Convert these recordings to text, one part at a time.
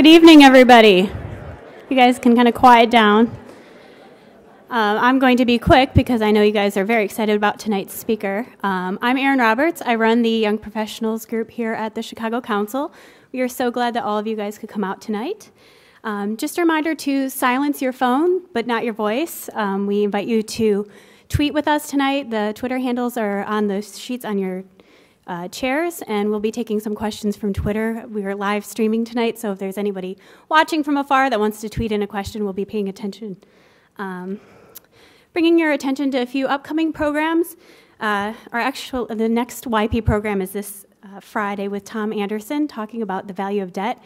Good evening, everybody. You guys can kind of quiet down. Um, I'm going to be quick because I know you guys are very excited about tonight's speaker. Um, I'm Erin Roberts. I run the Young Professionals group here at the Chicago Council. We are so glad that all of you guys could come out tonight. Um, just a reminder to silence your phone, but not your voice. Um, we invite you to tweet with us tonight. The Twitter handles are on the sheets on your uh, chairs, and we'll be taking some questions from Twitter. We are live streaming tonight, so if there's anybody watching from afar that wants to tweet in a question, we'll be paying attention. Um, bringing your attention to a few upcoming programs. Uh, our actual, the next YP program is this uh, Friday with Tom Anderson talking about the value of debt.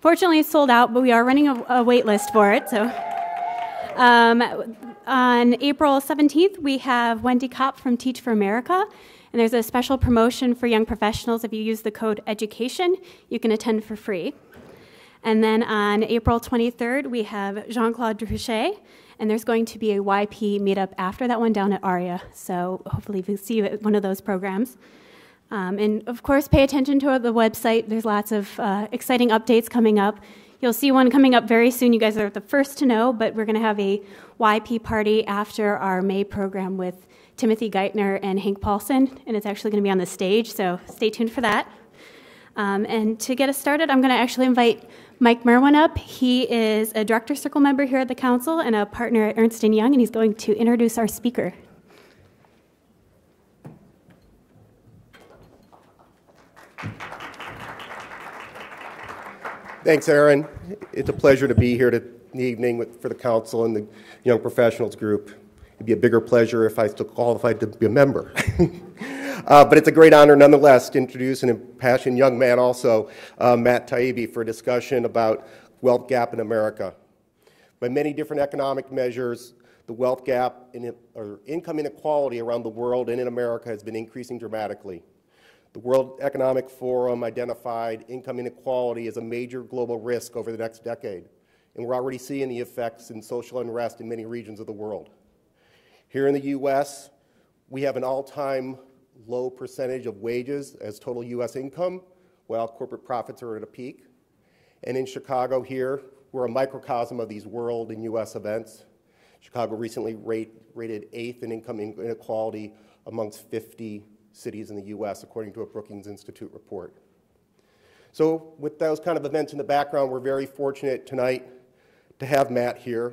Fortunately, it's sold out, but we are running a, a wait list for it. So, um, on April 17th, we have Wendy Kopp from Teach for America, and there's a special promotion for young professionals. If you use the code EDUCATION, you can attend for free. And then on April 23rd, we have Jean Claude Trichet, and there's going to be a YP meetup after that one down at ARIA. So hopefully, we'll see you at one of those programs. Um, and of course, pay attention to the website. There's lots of uh, exciting updates coming up. You'll see one coming up very soon. You guys are the first to know, but we're going to have a YP party after our May program with Timothy Geithner and Hank Paulson, and it's actually going to be on the stage, so stay tuned for that. Um, and to get us started, I'm going to actually invite Mike Merwin up. He is a director circle member here at the council and a partner at Ernst & Young, and he's going to introduce our speaker. Thanks, Erin. It's a pleasure to be here this evening with, for the council and the Young Professionals Group. It'd be a bigger pleasure if I still qualified to be a member. uh, but it's a great honor nonetheless to introduce an impassioned young man also, uh, Matt Taibbi, for a discussion about wealth gap in America. By many different economic measures, the wealth gap in, or income inequality around the world and in America has been increasing dramatically. The World Economic Forum identified income inequality as a major global risk over the next decade, and we're already seeing the effects in social unrest in many regions of the world. Here in the U.S., we have an all-time low percentage of wages as total U.S. income, while corporate profits are at a peak. And in Chicago here, we're a microcosm of these world and U.S. events. Chicago recently rate, rated eighth in income inequality amongst 50 cities in the US, according to a Brookings Institute report. So, with those kind of events in the background, we're very fortunate tonight to have Matt here,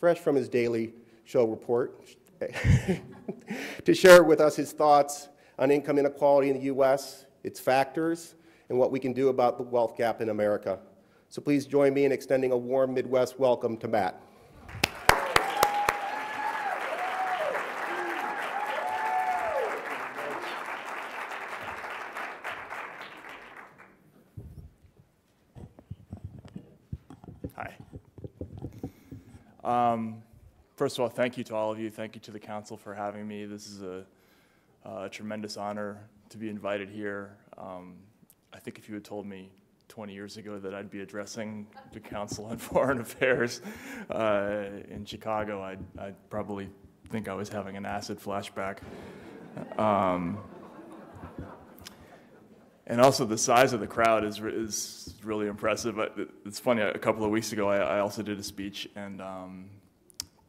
fresh from his daily show report, to share with us his thoughts on income inequality in the US, its factors, and what we can do about the wealth gap in America. So, please join me in extending a warm Midwest welcome to Matt. Um, first of all, thank you to all of you. Thank you to the council for having me. This is a, a tremendous honor to be invited here. Um, I think if you had told me 20 years ago that I'd be addressing the Council on Foreign Affairs uh, in Chicago, I'd, I'd, probably think I was having an acid flashback. Um, and also the size of the crowd is, is really impressive. It's funny, a couple of weeks ago I, I also did a speech, and um,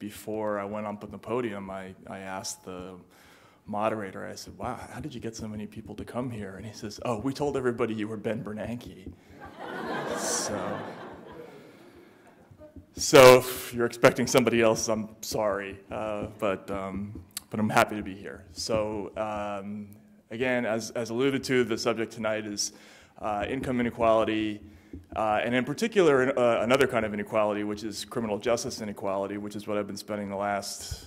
before I went up on the podium, I, I asked the moderator, I said, wow, how did you get so many people to come here? And he says, oh, we told everybody you were Ben Bernanke. so, so if you're expecting somebody else, I'm sorry, uh, but, um, but I'm happy to be here. So um, Again, as, as alluded to, the subject tonight is uh, income inequality, uh, and in particular, uh, another kind of inequality, which is criminal justice inequality, which is what I've been spending the last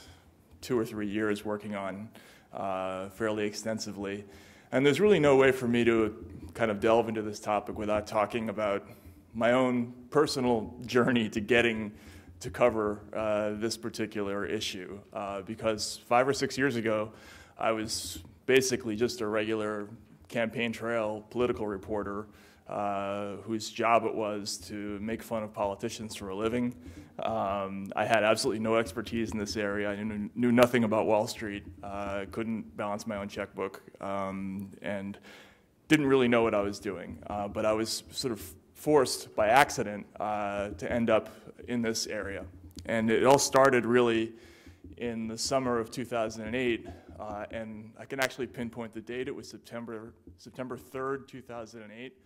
two or three years working on uh, fairly extensively. And there's really no way for me to kind of delve into this topic without talking about my own personal journey to getting to cover uh, this particular issue. Uh, because five or six years ago, I was basically just a regular campaign trail political reporter uh, whose job it was to make fun of politicians for a living. Um, I had absolutely no expertise in this area. I knew, knew nothing about Wall Street, uh, couldn't balance my own checkbook, um, and didn't really know what I was doing. Uh, but I was sort of forced by accident uh, to end up in this area. And it all started really in the summer of 2008, uh, and I can actually pinpoint the date. It was September, September 3rd, 2008.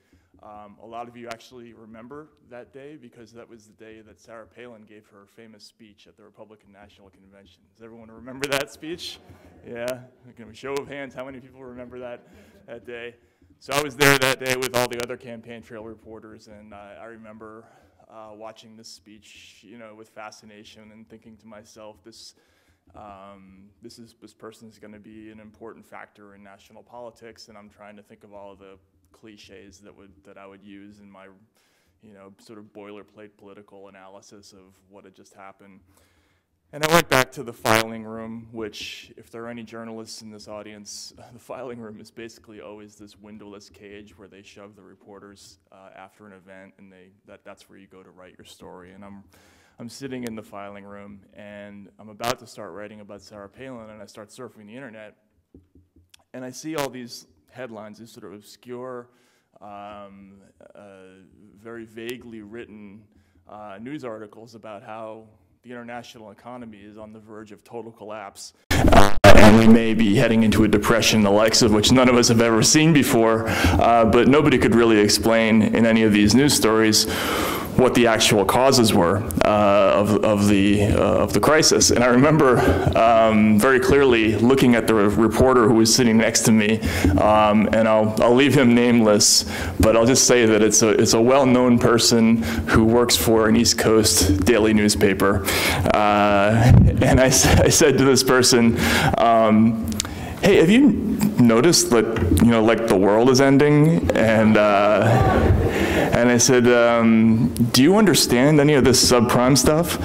Um, a lot of you actually remember that day because that was the day that Sarah Palin gave her famous speech at the Republican National Convention. Does everyone remember that speech? Yeah? Can we show of hands how many people remember that, that day? So I was there that day with all the other campaign trail reporters, and uh, I remember uh, watching this speech, you know, with fascination and thinking to myself, this, um, this, is, this person is going to be an important factor in national politics, and I'm trying to think of all of the cliches that would that I would use in my, you know, sort of boilerplate political analysis of what had just happened. And I went back to the filing room, which, if there are any journalists in this audience, the filing room is basically always this windowless cage where they shove the reporters uh, after an event, and they that that's where you go to write your story. And I'm I'm sitting in the filing room, and I'm about to start writing about Sarah Palin, and I start surfing the internet, and I see all these headlines, these sort of obscure, um, uh, very vaguely written uh, news articles about how the international economy is on the verge of total collapse. And we may be heading into a depression, the likes of which none of us have ever seen before, uh, but nobody could really explain in any of these news stories what the actual causes were uh, of, of, the, uh, of the crisis. And I remember um, very clearly looking at the reporter who was sitting next to me, um, and I'll, I'll leave him nameless, but I'll just say that it's a, it's a well-known person who works for an East Coast daily newspaper. Uh, and I, I, said to this person, um, hey, have you noticed that, you know, like the world is ending? And, uh, and I said, um, Do you understand any of this subprime stuff?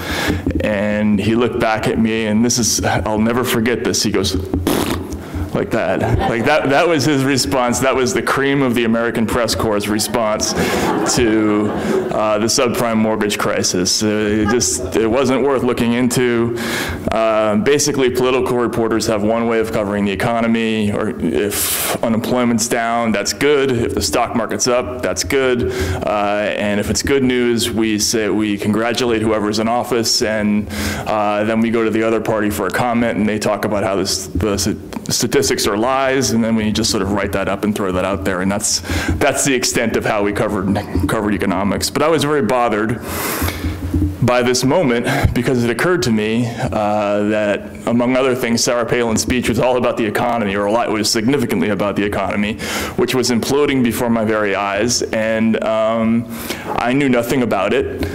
And he looked back at me, and this is, I'll never forget this. He goes, like that. Like that, that was his response. That was the cream of the American press corps' response to uh, the subprime mortgage crisis. Uh, it just, it wasn't worth looking into. Uh, basically, political reporters have one way of covering the economy, or if unemployment's down, that's good. If the stock market's up, that's good. Uh, and if it's good news, we say we congratulate whoever's in office, and uh, then we go to the other party for a comment, and they talk about how this, the statistics are lies, and then we just sort of write that up and throw that out there. And that's, that's the extent of how we covered, covered economics. But I was very bothered by this moment because it occurred to me uh, that, among other things, Sarah Palin's speech was all about the economy, or a lot was significantly about the economy, which was imploding before my very eyes, and um, I knew nothing about it.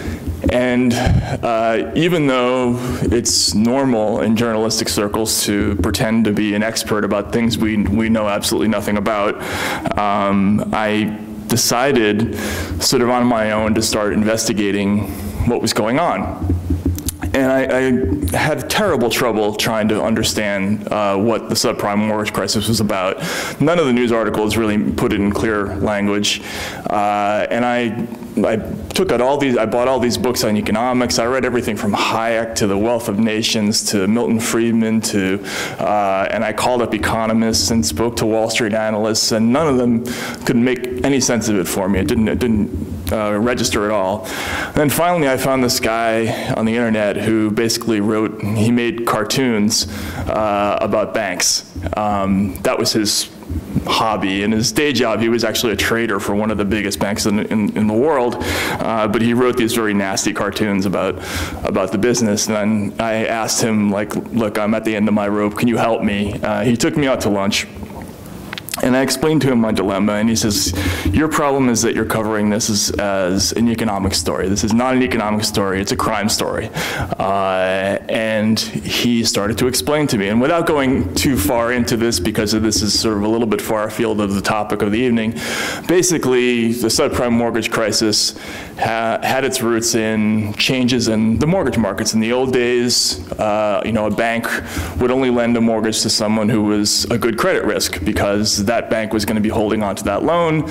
And uh, even though it's normal in journalistic circles to pretend to be an expert about things we, we know absolutely nothing about, um, I decided, sort of on my own, to start investigating what was going on. And I, I, had terrible trouble trying to understand uh, what the subprime mortgage crisis was about. None of the news articles really put it in clear language. Uh, and I I took out all these, I bought all these books on economics. I read everything from Hayek to The Wealth of Nations to Milton Friedman to, uh, and I called up economists and spoke to Wall Street analysts, and none of them could make any sense of it for me. It didn't, it didn't uh, register at all. And then finally, I found this guy on the internet who basically wrote, he made cartoons uh, about banks. Um, that was his hobby. In his day job, he was actually a trader for one of the biggest banks in, in, in the world, uh, but he wrote these very nasty cartoons about, about the business. And I asked him, like, look, I'm at the end of my rope, can you help me? Uh, he took me out to lunch. And I explained to him my dilemma, and he says, Your problem is that you're covering this as, as an economic story. This is not an economic story, it's a crime story. Uh, and he started to explain to me, and without going too far into this, because this is sort of a little bit far afield of the topic of the evening, basically, the subprime mortgage crisis ha had its roots in changes in the mortgage markets. In the old days, uh, you know, a bank would only lend a mortgage to someone who was a good credit risk because that bank was going to be holding on to that loan.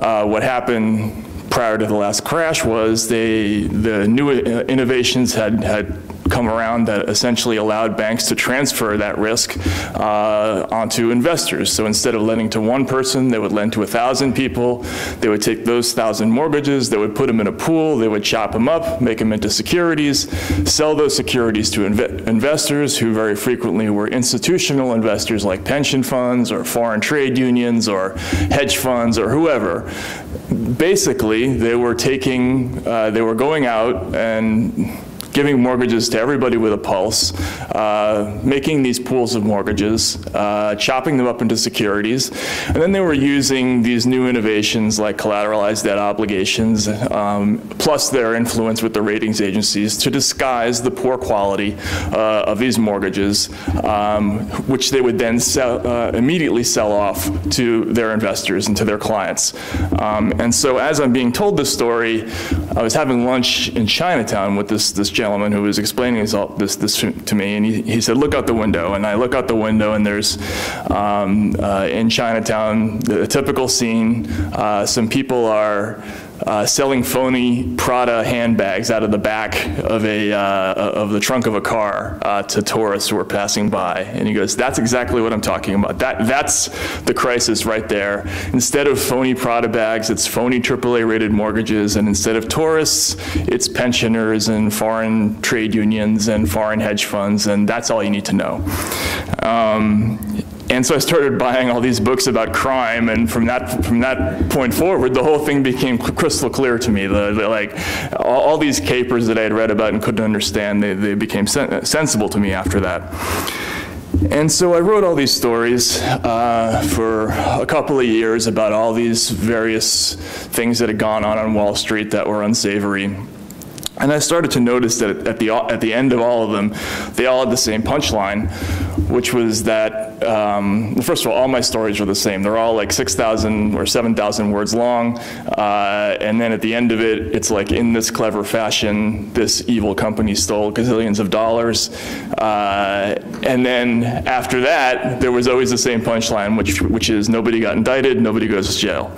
Uh, what happened prior to the last crash was they, the new innovations had, had come around that essentially allowed banks to transfer that risk uh, onto investors. So instead of lending to one person, they would lend to a thousand people. They would take those thousand mortgages, they would put them in a pool, they would chop them up, make them into securities, sell those securities to inv investors who very frequently were institutional investors like pension funds or foreign trade unions or hedge funds or whoever. Basically, they were taking, uh, they were going out and giving mortgages to everybody with a pulse, uh, making these pools of mortgages, uh, chopping them up into securities, and then they were using these new innovations like collateralized debt obligations, um, plus their influence with the ratings agencies to disguise the poor quality uh, of these mortgages, um, which they would then sell, uh, immediately sell off to their investors and to their clients. Um, and so as I'm being told this story, I was having lunch in Chinatown with this, this gentleman who was explaining this, this to me, and he, he said, look out the window. And I look out the window, and there's, um, uh, in Chinatown, the typical scene, uh, some people are uh, selling phony Prada handbags out of the back of a uh, of the trunk of a car uh, to tourists who are passing by. And he goes, "That's exactly what I'm talking about. That that's the crisis right there. Instead of phony Prada bags, it's phony AAA rated mortgages, and instead of tourists, it's pensioners and foreign trade unions and foreign hedge funds, and that's all you need to know." Um, and so I started buying all these books about crime, and from that from that point forward, the whole thing became crystal clear to me. The, the like all, all, these capers that I had read about and couldn't understand, they, they became sen sensible to me after that. And so I wrote all these stories uh, for a couple of years about all these various things that had gone on on Wall Street that were unsavory. And I started to notice that at the, at the end of all of them, they all had the same punchline, which was that, um, first of all, all my stories were the same. They're all like 6,000 or 7,000 words long. Uh, and then at the end of it, it's like, in this clever fashion, this evil company stole gazillions of dollars. Uh, and then after that, there was always the same punchline, which, which is nobody got indicted, nobody goes to jail.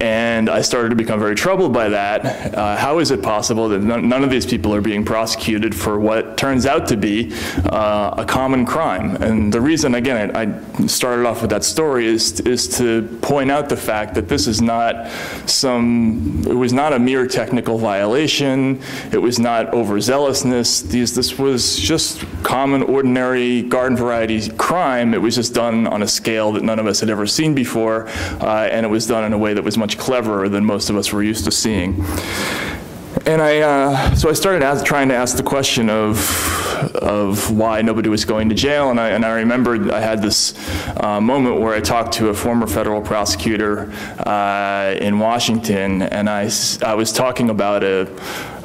And I started to become very troubled by that. Uh, how is it possible that none, none, of these people are being prosecuted for what turns out to be uh, a common crime? And the reason, again, I, I, started off with that story is, is to point out the fact that this is not some, it was not a mere technical violation, it was not overzealousness, these, this was just common, ordinary, garden variety crime. It was just done on a scale that none of us had ever seen before, uh, and it was done in a way that was much cleverer than most of us were used to seeing. And I, uh, so I started ask, trying to ask the question of, of why nobody was going to jail. And I, and I remembered I had this uh, moment where I talked to a former federal prosecutor uh, in Washington, and I, I was talking about a,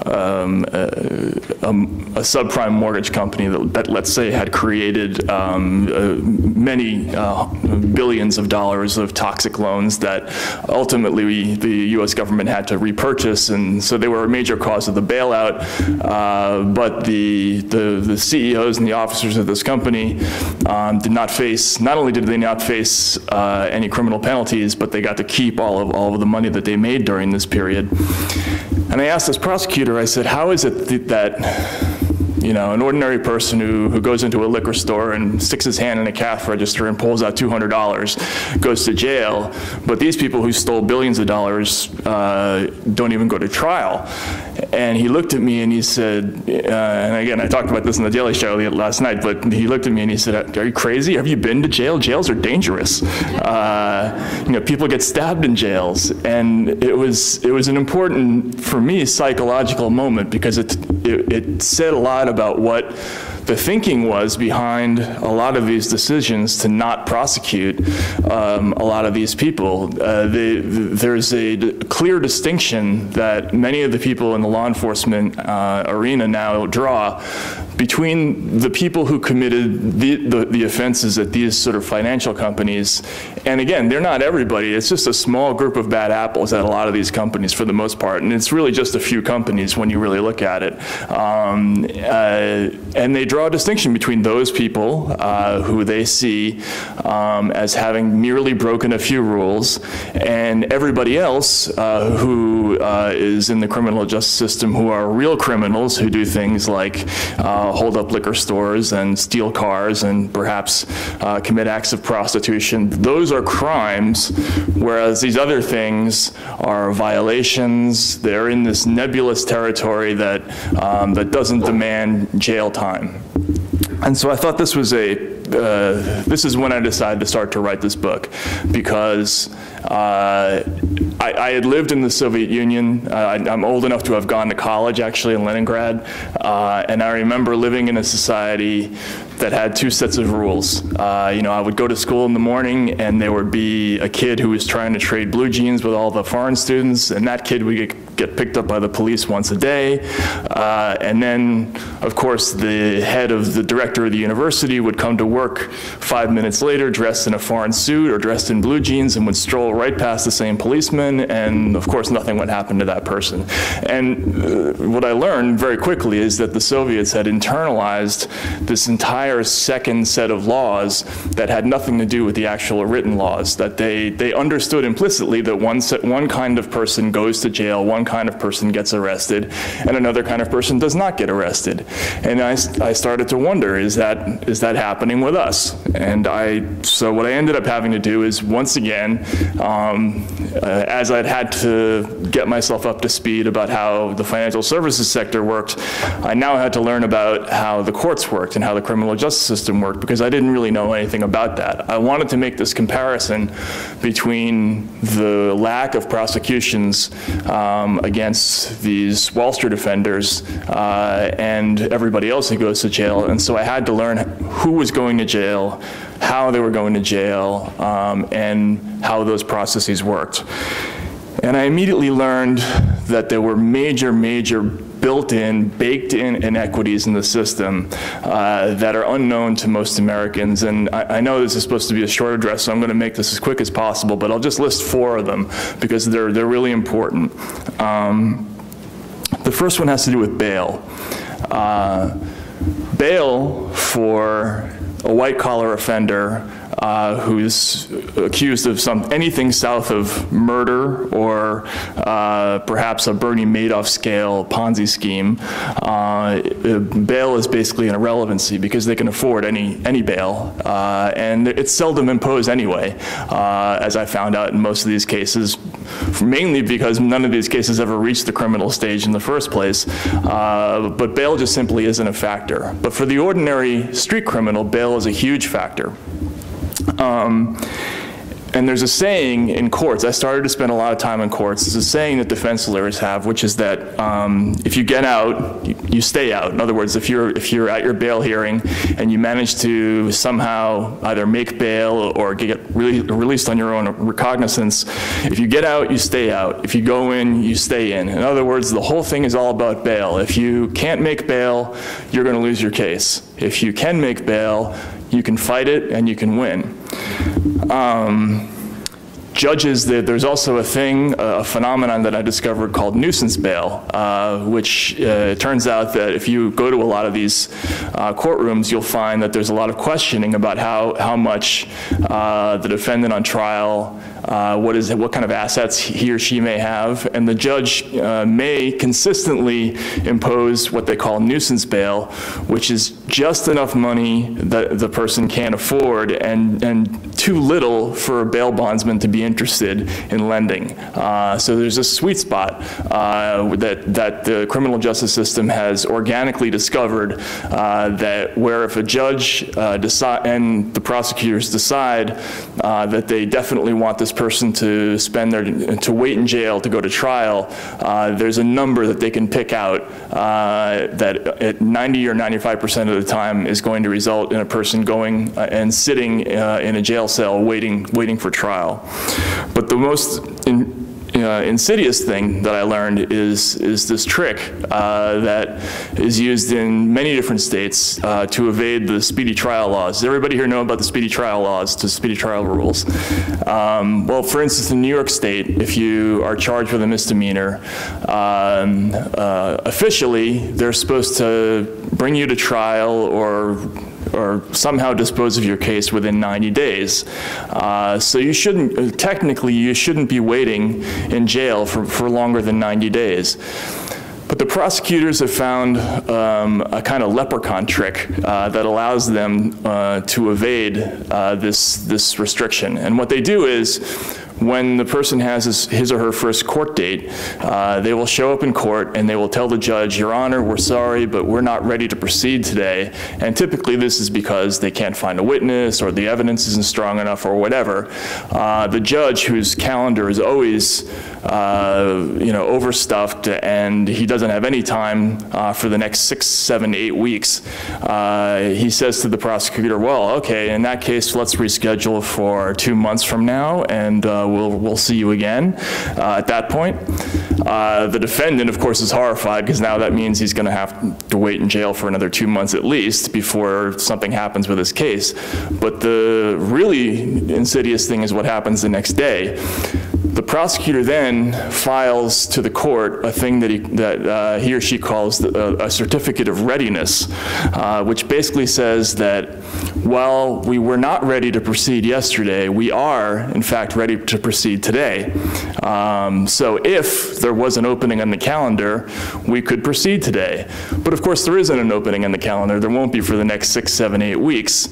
um, a, a, a, subprime mortgage company that, that, let's say, had created um, uh, many uh, billions of dollars of toxic loans that ultimately we, the U.S. government had to repurchase, and so they were a major cause of the bailout. Uh, but the, the, the CEOs and the officers of this company um, did not face. Not only did they not face uh, any criminal penalties, but they got to keep all of all of the money that they made during this period. And I asked this prosecutor, I said, how is it th that you know, an ordinary person who, who goes into a liquor store and sticks his hand in a cash register and pulls out $200 goes to jail, but these people who stole billions of dollars uh, don't even go to trial. And he looked at me and he said, uh, and again, I talked about this in the Daily Show last night, but he looked at me and he said, are you crazy? Have you been to jail? Jails are dangerous. Uh, you know, people get stabbed in jails. And it was, it was an important, for me, psychological moment because it, it, it said a lot about what the thinking was behind a lot of these decisions to not prosecute um, a lot of these people. Uh, the, the, there's a clear distinction that many of the people in the law enforcement uh, arena now draw between the people who committed the, the, the, offenses at these sort of financial companies, and again, they're not everybody, it's just a small group of bad apples at a lot of these companies for the most part, and it's really just a few companies when you really look at it. Um, uh, and they draw a distinction between those people uh, who they see um, as having merely broken a few rules, and everybody else uh, who uh, is in the criminal justice system who are real criminals who do things like uh, hold up liquor stores and steal cars and perhaps uh, commit acts of prostitution. Those are crimes, whereas these other things are violations. They're in this nebulous territory that, um, that doesn't demand jail time. And so I thought this was a uh, this is when I decided to start to write this book because uh, I, I, had lived in the Soviet Union. Uh, I, am old enough to have gone to college actually in Leningrad, uh, and I remember living in a society that had two sets of rules. Uh, you know, I would go to school in the morning, and there would be a kid who was trying to trade blue jeans with all the foreign students, and that kid would get, get picked up by the police once a day. Uh, and then, of course, the head of the director of the university would come to work five minutes later dressed in a foreign suit or dressed in blue jeans and would stroll right past the same policeman, and of course, nothing would happen to that person. And uh, what I learned very quickly is that the Soviets had internalized this entire second set of laws that had nothing to do with the actual written laws, that they, they understood implicitly that one, set, one kind of person goes to jail, one kind of person gets arrested, and another kind of person does not get arrested. And I, I started to wonder, is that, is that happening with us? And I, so what I ended up having to do is once again, um, uh, as I'd had to get myself up to speed about how the financial services sector worked, I now had to learn about how the courts worked and how the criminal justice system worked because I didn't really know anything about that. I wanted to make this comparison between the lack of prosecutions um, against these Wall Street offenders uh, and everybody else who goes to jail. And so I had to learn who was going to jail, how they were going to jail, um, and how those processes worked. And I immediately learned that there were major, major built-in, baked-in inequities in the system uh, that are unknown to most Americans. And I, I, know this is supposed to be a short address, so I'm going to make this as quick as possible, but I'll just list four of them because they're, they're really important. Um, the first one has to do with bail. Uh, bail for a white-collar offender uh, who's accused of some anything south of murder or uh, perhaps a Bernie Madoff scale Ponzi scheme, uh, bail is basically an irrelevancy because they can afford any any bail, uh, and it's seldom imposed anyway, uh, as I found out in most of these cases, mainly because none of these cases ever reached the criminal stage in the first place. Uh, but bail just simply isn't a factor. But for the ordinary street criminal, bail is a huge factor. Um, and there's a saying in courts, I started to spend a lot of time in courts, there's a saying that defense lawyers have, which is that um, if you get out, you, you, stay out. In other words, if you're, if you're at your bail hearing and you manage to somehow either make bail or get really, released on your own recognizance, if you get out, you stay out. If you go in, you stay in. In other words, the whole thing is all about bail. If you can't make bail, you're going to lose your case. If you can make bail, you can fight it and you can win. Um, judges, that there's also a thing, a phenomenon that I discovered called nuisance bail, uh, which uh, turns out that if you go to a lot of these uh, courtrooms, you'll find that there's a lot of questioning about how, how much uh, the defendant on trial uh, what is what kind of assets he or she may have, and the judge uh, may consistently impose what they call nuisance bail, which is just enough money that the person can't afford and, and too little for a bail bondsman to be interested in lending. Uh, so there's a sweet spot uh, that, that the criminal justice system has organically discovered uh, that where if a judge uh, decide, and the prosecutors decide that they definitely want this person to spend their, to wait in jail to go to trial, uh, there's a number that they can pick out uh, that at 90 or 95% of the time is going to result in a person going uh, and sitting uh, in a jail cell waiting, waiting for trial. But the most uh, insidious thing that I learned is, is this trick uh, that is used in many different states uh, to evade the speedy trial laws. Does everybody here know about the speedy trial laws, the speedy trial rules? Um, well, for instance, in New York State, if you are charged with a misdemeanor, um, uh, officially they're supposed to bring you to trial or or somehow dispose of your case within 90 days. Uh, so you shouldn't, technically, you shouldn't be waiting in jail for, for longer than 90 days. But But the prosecutors have found um, a kind of leprechaun trick uh, that allows them uh, to evade uh, this, this restriction. And what they do is when the person has his, his or her first court date, uh, they will show up in court and they will tell the judge, Your Honor, we're sorry, but we're not ready to proceed today. And typically this is because they can't find a witness or the evidence isn't strong enough or whatever. Uh, the judge, whose calendar is always uh, you know, overstuffed and he doesn't have any time uh, for the next six, seven, eight weeks, uh, he says to the prosecutor, well, okay, in that case, let's reschedule for two months from now and uh, we'll, we'll see you again uh, at that point. Uh, the defendant, of course, is horrified because now that means he's going to have to wait in jail for another two months at least before something happens with his case. But the really insidious thing is what happens the next day. The prosecutor then files to the court a thing that he, that, uh, he or she calls the, a certificate of readiness, uh, which basically says that while we were not ready to proceed yesterday, we are, in fact, ready to proceed today. Um, so if there was an opening on the calendar, we could proceed today. But of course, there isn't an opening on the calendar. There won't be for the next six, seven, eight weeks.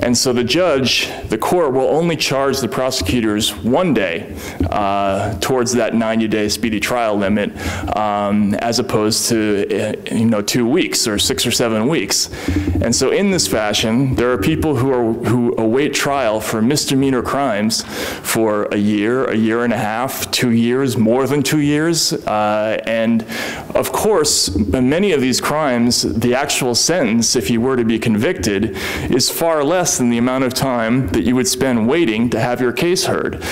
And so the judge, the court, will only charge the prosecutors one day. Uh, towards that 90-day speedy trial limit, um, as opposed to uh, you know two weeks or six or seven weeks. And so, in this fashion, there are people who are who await trial for misdemeanor crimes for a year, a year and a half, two years, more than two years, uh, and of course, many of these crimes, the actual sentence, if you were to be convicted, is far less than the amount of time that you would spend waiting to have your case heard.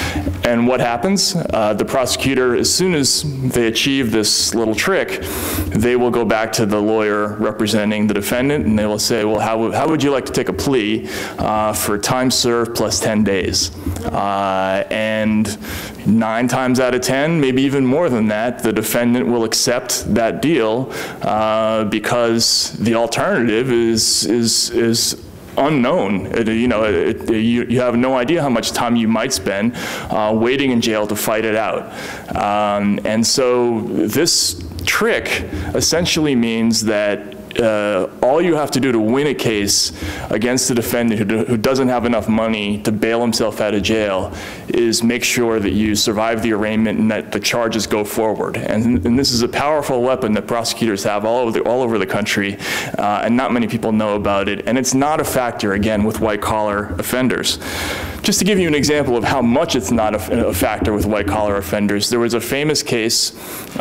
And what happens? Uh, the prosecutor, as soon as they achieve this little trick, they will go back to the lawyer representing the defendant and they will say, well, how, how would you like to take a plea uh, for time served plus 10 days? Uh, and nine times out of 10, maybe even more than that, the defendant will accept that deal uh, because the alternative is, is, is unknown. It, you know, it, you, you have no idea how much time you might spend uh, waiting in jail to fight it out. Um, and so this trick essentially means that uh, all you have to do to win a case against a defendant who, who, doesn't have enough money to bail himself out of jail is make sure that you survive the arraignment and that the charges go forward. And, and this is a powerful weapon that prosecutors have all over the, all over the country, uh, and not many people know about it. And it's not a factor, again, with white collar offenders. Just to give you an example of how much it's not a, a factor with white collar offenders, there was a famous case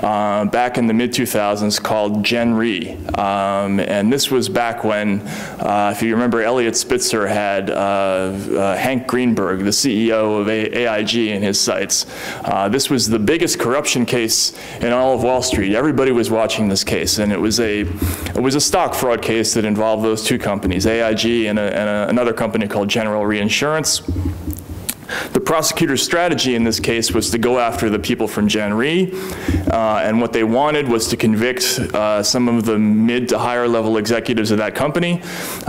uh, back in the mid 2000s called Gen Re. Um, and this was back when, uh, if you remember, Eliot Spitzer had uh, uh Hank Greenberg, the CEO of a AIG, in his sights. Uh, this was the biggest corruption case in all of Wall Street. Everybody was watching this case, and it was a, it was a stock fraud case that involved those two companies, AIG and, a, and a, another company called General Reinsurance. The prosecutor's strategy in this case was to go after the people from Gen Re, uh, and what they wanted was to convict uh, some of the mid to higher level executives of that company,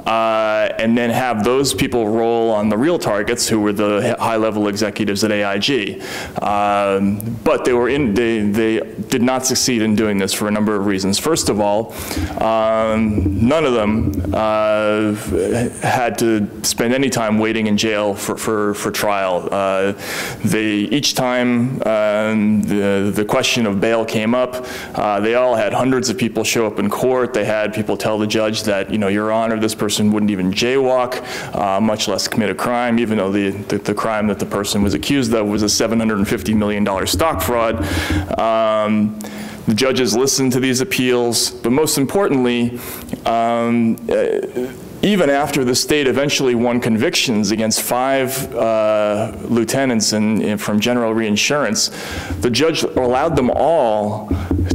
uh, and then have those people roll on the real targets, who were the high level executives at AIG. Um, but they were in, they, they did not succeed in doing this for a number of reasons. First of all, um, none of them uh, had to spend any time waiting in jail for, for, for trial Uh, they, each time um, the, the question of bail came up, uh, they all had hundreds of people show up in court. They had people tell the judge that, you know, Your Honor, this person wouldn't even jaywalk, uh, much less commit a crime, even though the, the, the, crime that the person was accused of was a $750 million stock fraud. Um, the judges listened to these appeals, but most importantly, um, uh, even after the state eventually won convictions against five uh, lieutenants in, in, from General Reinsurance, the judge allowed them all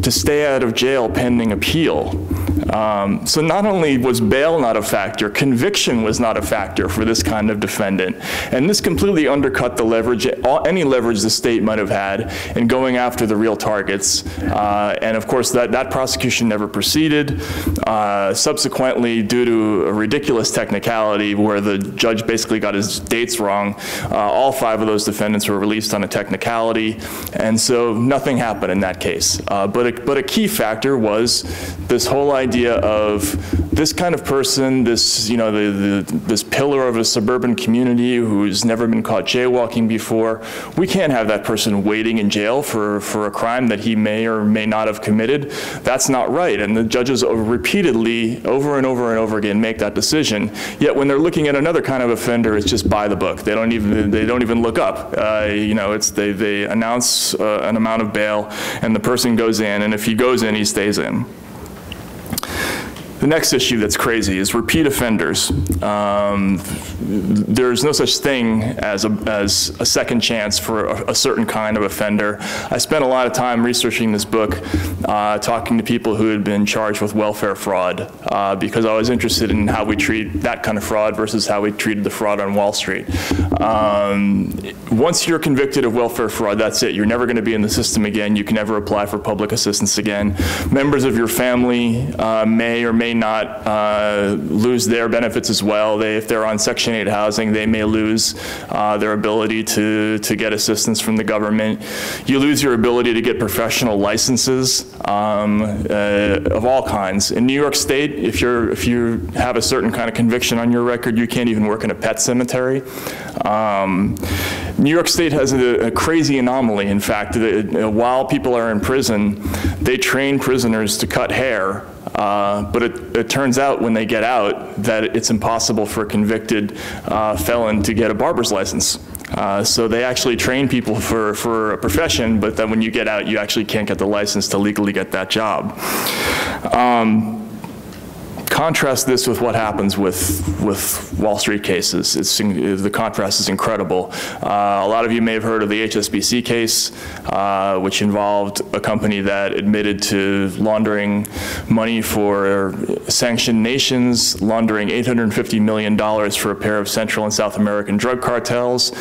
to stay out of jail pending appeal. Um, so not only was bail not a factor, conviction was not a factor for this kind of defendant. And this completely undercut the leverage, any leverage the state might have had in going after the real targets. Uh, and of course, that, that prosecution never proceeded. Uh, subsequently, due to a ridiculous technicality where the judge basically got his dates wrong, uh, all five of those defendants were released on a technicality. And so nothing happened in that case. Uh, but, a, but a key factor was this whole idea of this kind of person, this, you know, the, the, this pillar of a suburban community who's never been caught jaywalking before, we can't have that person waiting in jail for, for a crime that he may or may not have committed. That's not right. And the judges repeatedly, over and over and over again, make that decision. Yet when they're looking at another kind of offender, it's just by the book. They don't even, they don't even look up. Uh, you know, it's, they, they announce uh, an amount of bail and the person goes in, and if he goes in, he stays in. The next issue that's crazy is repeat offenders. Um, there's no such thing as a, as a second chance for a, a, certain kind of offender. I spent a lot of time researching this book, uh, talking to people who had been charged with welfare fraud, uh, because I was interested in how we treat that kind of fraud versus how we treated the fraud on Wall Street. Um, once you're convicted of welfare fraud, that's it. You're never going to be in the system again. You can never apply for public assistance again. Members of your family uh, may or may not uh, lose their benefits as well. They, if they're on Section 8 housing, they may lose uh, their ability to, to get assistance from the government. You lose your ability to get professional licenses um, uh, of all kinds. In New York State, if, you're, if you have a certain kind of conviction on your record, you can't even work in a pet cemetery. Um, New York State has a, a crazy anomaly. In fact, the, while people are in prison, they train prisoners to cut hair uh, but it, it, turns out when they get out that it's impossible for a convicted uh, felon to get a barber's license. Uh, so they actually train people for, for a profession, but then when you get out, you actually can't get the license to legally get that job. Um, contrast this with what happens with, with Wall Street cases. It's, the contrast is incredible. Uh, a lot of you may have heard of the HSBC case, uh, which involved a company that admitted to laundering money for sanctioned nations, laundering $850 million for a pair of Central and South American drug cartels.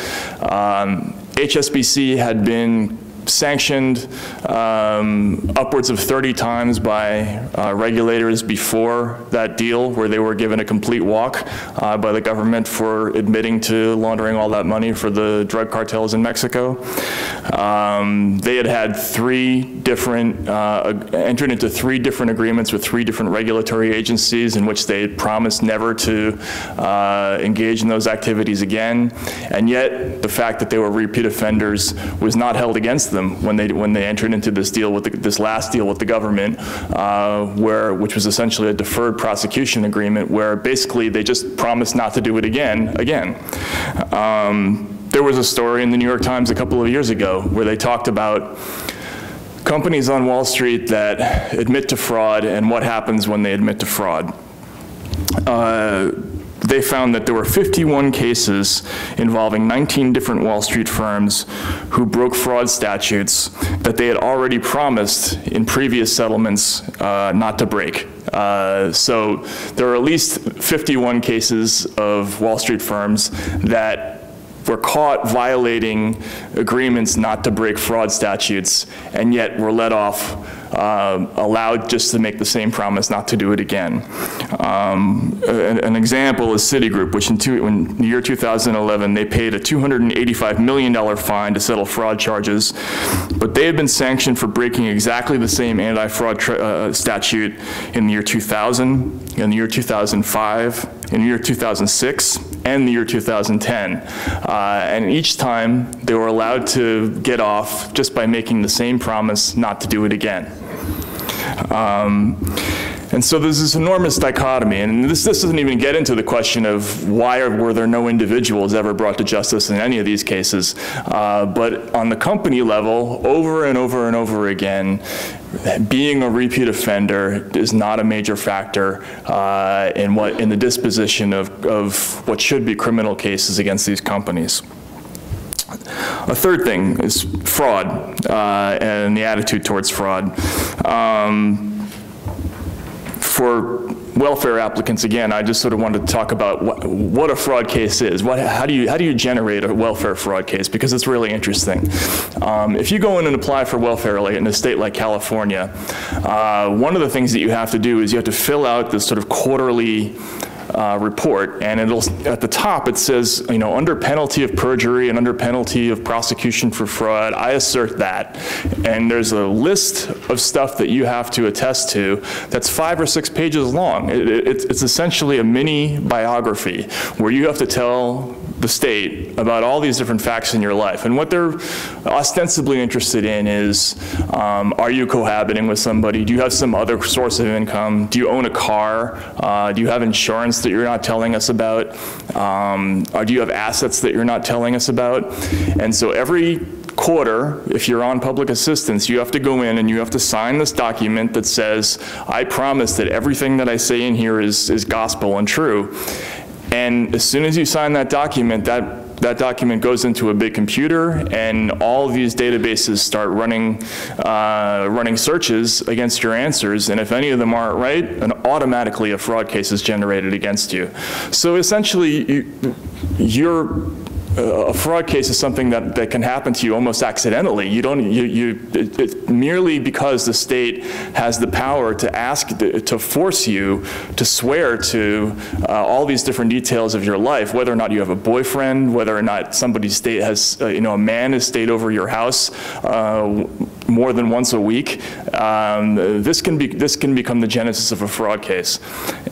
Um, HSBC had been sanctioned um, upwards of 30 times by uh, regulators before that deal where they were given a complete walk uh, by the government for admitting to laundering all that money for the drug cartels in Mexico. Um, they had had three different, uh, entered into three different agreements with three different regulatory agencies in which they had promised never to uh, engage in those activities again. And yet the fact that they were repeat offenders was not held against them them when they when they entered into this deal with the, this last deal with the government, uh, where which was essentially a deferred prosecution agreement, where basically they just promised not to do it again again. Um, there was a story in the New York Times a couple of years ago where they talked about companies on Wall Street that admit to fraud and what happens when they admit to fraud. Uh, they found that there were 51 cases involving 19 different Wall Street firms who broke fraud statutes that they had already promised in previous settlements uh, not to break. Uh, so there are at least 51 cases of Wall Street firms that were caught violating agreements not to break fraud statutes and yet were let off uh, allowed just to make the same promise not to do it again. Um, an, an, example is Citigroup, which in, two, in, the year 2011, they paid a $285 million fine to settle fraud charges, but they had been sanctioned for breaking exactly the same anti-fraud uh, statute in the year 2000, in the year 2005, in the year 2006, and the year 2010. Uh, and each time they were allowed to get off just by making the same promise not to do it again. Um, and so there's this enormous dichotomy, and this, this doesn't even get into the question of why were there no individuals ever brought to justice in any of these cases. Uh, but on the company level, over and over and over again, being a repeat offender is not a major factor uh, in what in the disposition of, of what should be criminal cases against these companies. A third thing is fraud uh, and the attitude towards fraud. Um, for welfare applicants, again, I just sort of wanted to talk about what, what a fraud case is. What, how, do you, how do you generate a welfare fraud case? Because it's really interesting. Um, if you go in and apply for welfare like in a state like California, uh, one of the things that you have to do is you have to fill out this sort of quarterly uh, report, and it'll at the top it says, you know, under penalty of perjury and under penalty of prosecution for fraud, I assert that. And there's a list of stuff that you have to attest to that's five or six pages long. It, it, it's essentially a mini biography where you have to tell the state about all these different facts in your life. And what they're ostensibly interested in is, um, are you cohabiting with somebody? Do you have some other source of income? Do you own a car? Uh, do you have insurance that you're not telling us about? Um, or do you have assets that you're not telling us about? And so every quarter, if you're on public assistance, you have to go in and you have to sign this document that says, I promise that everything that I say in here is, is gospel and true. And as soon as you sign that document, that, that document goes into a big computer and all these databases start running, uh, running searches against your answers. And if any of them aren't right, then automatically a fraud case is generated against you. So essentially, you, you're a fraud case is something that, that can happen to you almost accidentally. You don't, you, you it, it, merely because the state has the power to ask, to force you to swear to uh, all these different details of your life, whether or not you have a boyfriend, whether or not somebody's state has, uh, you know, a man has stayed over your house uh, more than once a week. Um, this can be, this can become the genesis of a fraud case.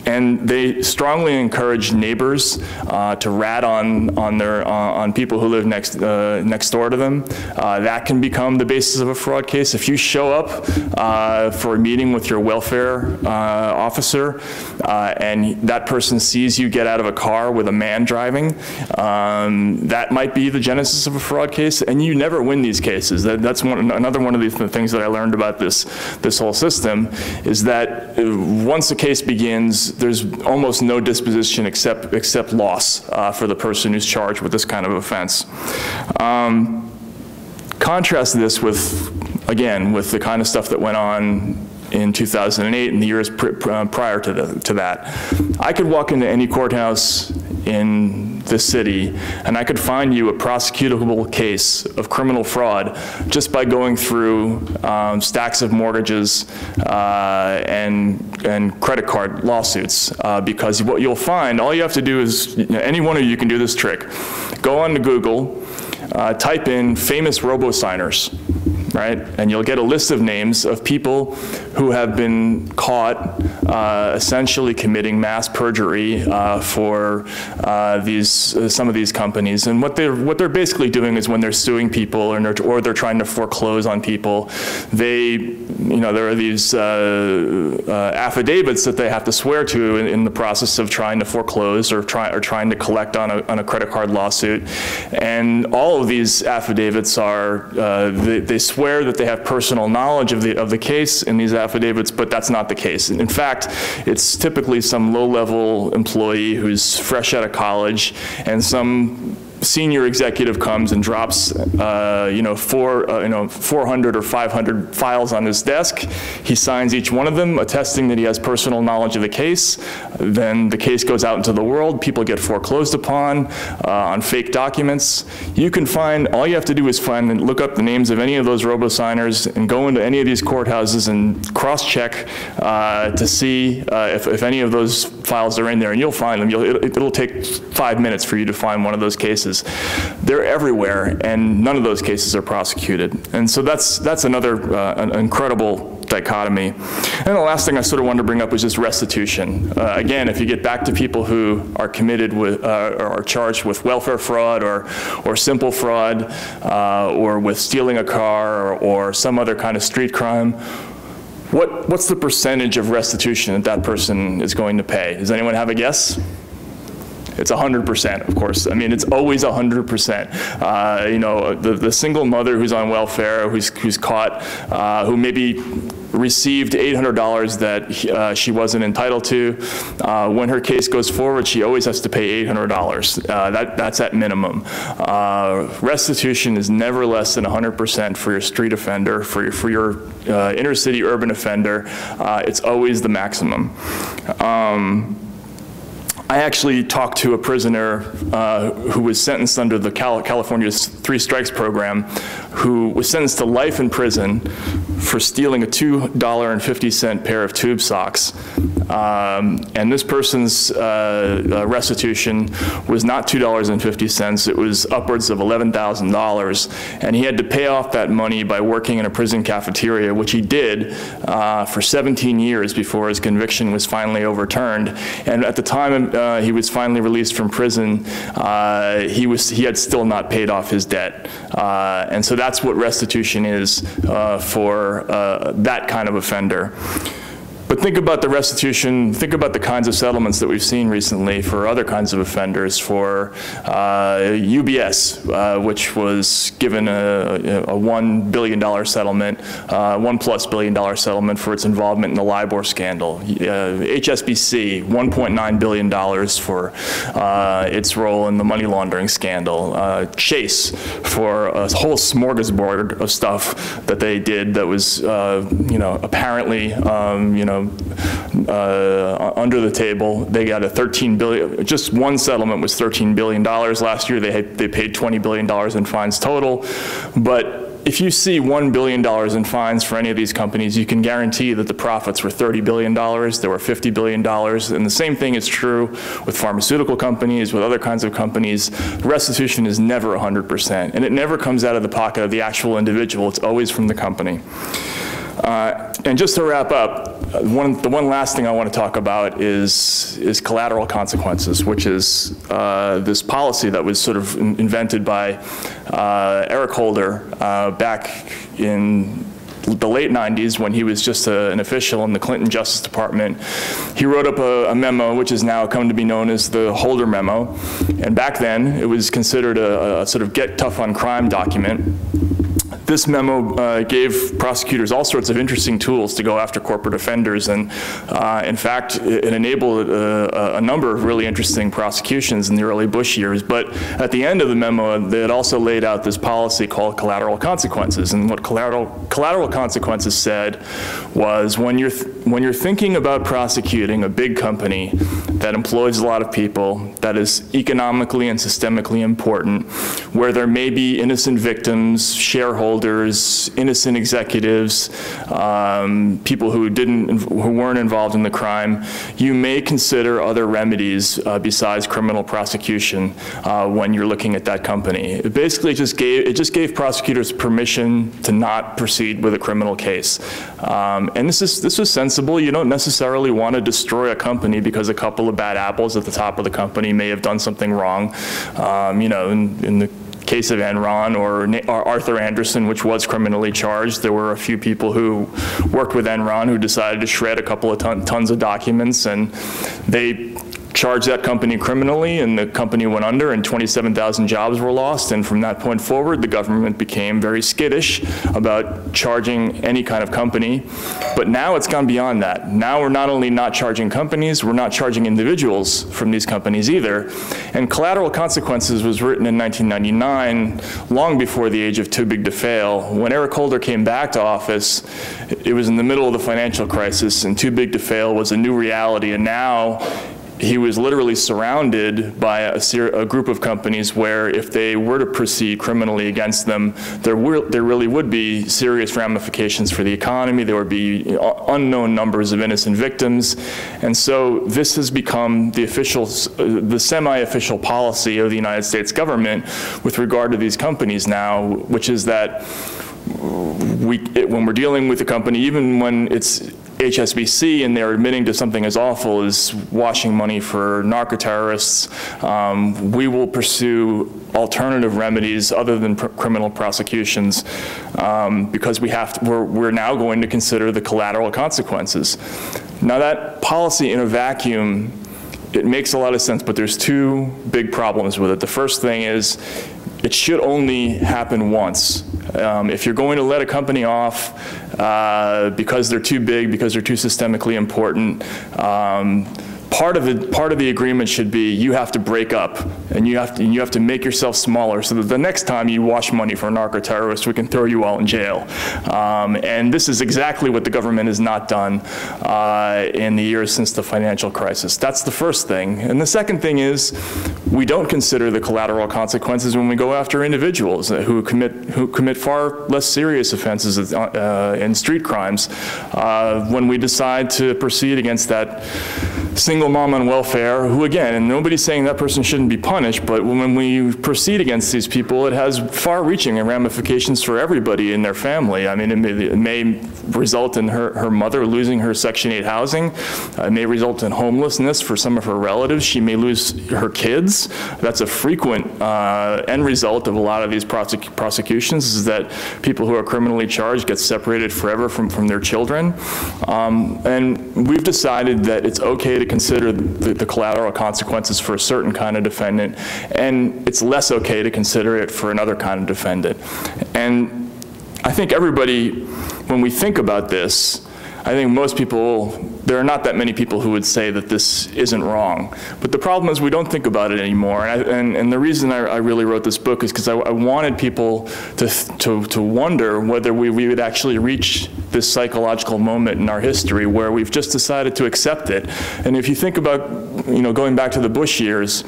And they strongly encourage neighbors uh, to rat on, on their, uh, on people who live next, uh, next door to them. Uh, that can become the basis of a fraud case. If you show up uh, for a meeting with your welfare uh, officer and that person sees you get out of a car with a man driving, um, that might be the genesis of a fraud case. And you never win these cases. That, that's one, another one of the things that I learned about this, this whole system is that once a case begins, there's almost no disposition except, except loss for the person who's charged with this kind of of offense. Um, contrast this with, again, with the kind of stuff that went on in 2008 and the years uh, prior to, the, to that. I could walk into any courthouse in the city and I could find you a prosecutable case of criminal fraud just by going through um, stacks of mortgages uh, and, and credit card lawsuits uh, because what you'll find, all you have to do is, you know, any one of you can do this trick. Go on to Google, uh, type in famous robo-signers right? And you'll get a list of names of people who have been caught uh, essentially committing mass perjury uh, for uh, these uh, some of these companies. And what they're what they're basically doing is when they're suing people or they're, or they're trying to foreclose on people, they you know there are these uh, uh, affidavits that they have to swear to in, in, the process of trying to foreclose or try or trying to collect on a on a credit card lawsuit, and all of these affidavits are they, they swear swear that they have personal knowledge of the, of the case in these affidavits, but that's not the case. In fact, it's typically some low-level employee who's fresh out of college and some senior executive comes and drops, uh, you know, four, uh, you know, 400 or 500 files on his desk. He signs each one of them, attesting that he has personal knowledge of the case. Then the case goes out into the world. People get foreclosed upon uh, on fake documents. You can find, all you have to do is find and look up the names of any of those robo-signers and go into any of these courthouses and cross-check uh, to see uh, if, if any of those files are in there, and you'll find them. You'll, it, it'll take five minutes for you to find one of those cases cases. They're everywhere, and none of those cases are prosecuted. And so that's, that's another uh, an incredible dichotomy. And the last thing I sort of wanted to bring up was just restitution. Uh, again, if you get back to people who are committed with, uh, or are charged with welfare fraud or, or simple fraud, uh, or with stealing a car or, or some other kind of street crime, what, what's the percentage of restitution that that person is going to pay? Does anyone have a guess? It's 100%, of course. I mean, it's always 100%. Uh, you know, the, the single mother who's on welfare, who's, who's caught, uh, who maybe received $800 that uh, she wasn't entitled to. Uh, when her case goes forward, she always has to pay $800. Uh, that, that's at minimum. Uh, restitution is never less than 100% for your street offender, for your, for your uh, inner city urban offender. Uh, it's always the maximum. Um, I actually talked to a prisoner uh, who was sentenced under the Cal California's Three Strikes program, who was sentenced to life in prison for stealing a $2.50 pair of tube socks. Um, and this person's uh, uh, restitution was not $2.50, it was upwards of $11,000. And he had to pay off that money by working in a prison cafeteria, which he did uh, for 17 years before his conviction was finally overturned. And at the time uh, he was finally released from prison, uh, he, was, he had still not paid off his debt. Uh, and so that's what restitution is for that kind of offender. But think about the restitution, think about the kinds of settlements that we've seen recently for other kinds of offenders, for uh, UBS, uh, which was given a, a $1 billion settlement, uh, one plus billion dollar settlement for its involvement in the LIBOR scandal. HSBC, uh, $1.9 billion for uh, its role in the money laundering scandal. Uh, Chase for a whole smorgasbord of stuff that they did that was, you know, apparently, um, you know, uh, under the table. They got a 13 billion. Just one settlement was 13 billion dollars last year. They had, they paid 20 billion dollars in fines total, but if you see $1 billion in fines for any of these companies, you can guarantee that the profits were $30 billion, there were $50 billion, and the same thing is true with pharmaceutical companies, with other kinds of companies. Restitution is never 100%, and it never comes out of the pocket of the actual individual, it's always from the company. Uh, and just to wrap up, uh, one, the one last thing I want to talk about is, is collateral consequences, which is uh, this policy that was sort of in, invented by uh, Eric Holder uh, back in the late 90s when he was just a, an official in the Clinton Justice Department. He wrote up a, a, memo which has now come to be known as the Holder Memo. And back then, it was considered a, a sort of get tough on crime document. This memo uh, gave prosecutors all sorts of interesting tools to go after corporate offenders, and uh, in fact, it, enabled uh, a number of really interesting prosecutions in the early Bush years. But at the end of the memo, it also laid out this policy called collateral consequences. And what collateral, collateral consequences said was when you're, when you're thinking about prosecuting a big company that employs a lot of people, that is economically and systemically important, where there may be innocent victims, shareholders, shareholders, innocent executives, um, people who didn't, who weren't involved in the crime, you may consider other remedies uh, besides criminal prosecution uh, when you're looking at that company. It basically just gave, it just gave prosecutors permission to not proceed with a criminal case. Um, and this is, this was sensible. You don't necessarily want to destroy a company because a couple of bad apples at the top of the company may have done something wrong. Um, you know, in, in the case of Enron or, or, Arthur Andersen, which was criminally charged. There were a few people who worked with Enron who decided to shred a couple of ton, tons of documents, and they charged that company criminally and the company went under and 27,000 jobs were lost. And from that point forward the government became very skittish about charging any kind of company. But now it's gone beyond that. Now we're not only not charging companies we're not charging individuals from these companies either. And collateral consequences was written in 1999 long before the age of too big to fail. When Eric Holder came back to office it was in the middle of the financial crisis and too big to fail was a new reality. And now he was literally surrounded by a, a, group of companies where if they were to proceed criminally against them, there, were, there really would be serious ramifications for the economy. There would be uh, unknown numbers of innocent victims. And so this has become the official, uh, the semi-official policy of the United States government with regard to these companies now, which is that we, it, when we're dealing with a company, even when it's HSBC and they're admitting to something as awful as washing money for narco-terrorists, um, we will pursue alternative remedies other than pr criminal prosecutions um, because we have to, we're, we're now going to consider the collateral consequences. Now that policy in a vacuum, it makes a lot of sense, but there's two big problems with it. The first thing is it should only happen once. Um, if you're going to let a company off uh, because they're too big, because they're too systemically important. Um, part of the part of the agreement should be you have to break up and you have to you have to make yourself smaller so that the next time you wash money for a narco terrorist we can throw you all in jail. Um, and this is exactly what the government has not done uh, in the years since the financial crisis. That's the first thing. And the second thing is we don't consider the collateral consequences when we go after individuals who commit who commit far less serious offenses uh, in street crimes uh, when we decide to proceed against that single mom on welfare, who again, and nobody's saying that person shouldn't be punished, but when we proceed against these people, it has far-reaching ramifications for everybody in their family. I mean, it may, it may result in her, her mother losing her Section 8 housing. Uh, it may result in homelessness for some of her relatives. She may lose her kids. That's a frequent uh, end result of a lot of these prosec prosecutions is that people who are criminally charged get separated forever from, from their children. Um, and we've decided that it's okay to consider the, the, collateral consequences for a certain kind of defendant, and it's less okay to consider it for another kind of defendant. And I think everybody, when we think about this, I think most people, there are not that many people who would say that this isn't wrong. But the problem is we don't think about it anymore. And, I, and, and the reason I, I, really wrote this book is because I, I, wanted people to, to, to wonder whether we, we would actually reach this psychological moment in our history where we've just decided to accept it. And if you think about, you know, going back to the Bush years,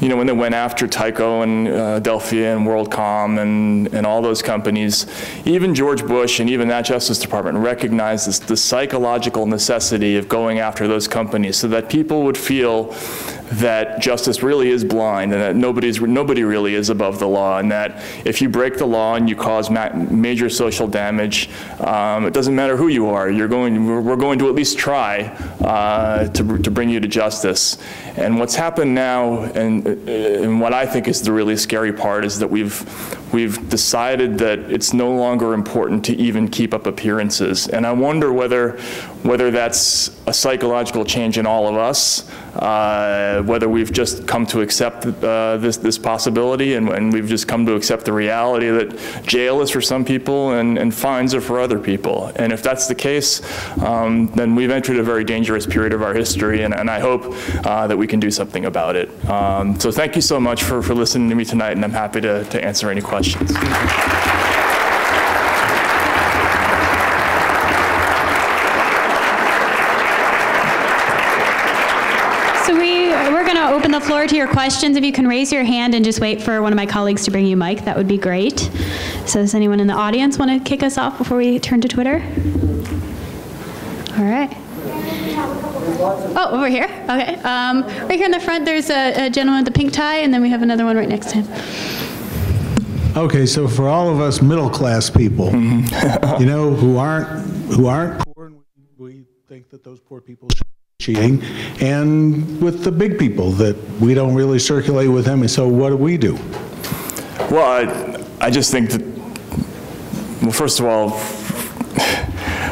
you know, when they went after Tyco and uh, Adelphia and WorldCom and, and all those companies, even George Bush and even that Justice Department recognized this, the psychological necessity of going after those companies so that people would feel that justice really is blind and that nobody's, nobody really is above the law and that if you break the law and you cause ma major social damage, um, it doesn't matter who you are, you're going, we're going to at least try uh, to, to bring you to justice. And what's happened now, and, and what I think is the really scary part, is that we've, we've decided that it's no longer important to even keep up appearances. And I wonder whether, whether that's a psychological change in all of us, uh, whether we've just come to accept uh, this, this possibility and, and, we've just come to accept the reality that jail is for some people and, and fines are for other people. And if that's the case, um, then we've entered a very dangerous period of our history, and, and I hope uh, that we can do something about it. Um, so thank you so much for, for listening to me tonight, and I'm happy to, to answer any questions. Open the floor to your questions. If you can raise your hand and just wait for one of my colleagues to bring you a mic, that would be great. So does anyone in the audience want to kick us off before we turn to Twitter? All right. Oh, over here. Okay. Um, right here in the front, there's a, a gentleman with the pink tie, and then we have another one right next to him. Okay, so for all of us middle class people, mm-hmm. you know, who aren't who aren't poor, and we think that those poor people should cheating, and with the big people that we don't really circulate with them. And so, what do we do? Well, I, I just think that, well, first of all,